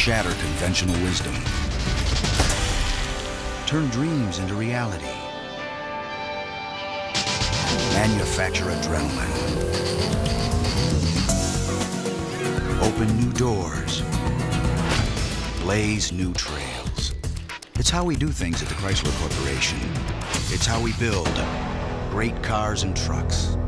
Shatter conventional wisdom. Turn dreams into reality. Manufacture adrenaline. Open new doors. Blaze new trails. It's how we do things at the Chrysler Corporation. It's how we build great cars and trucks.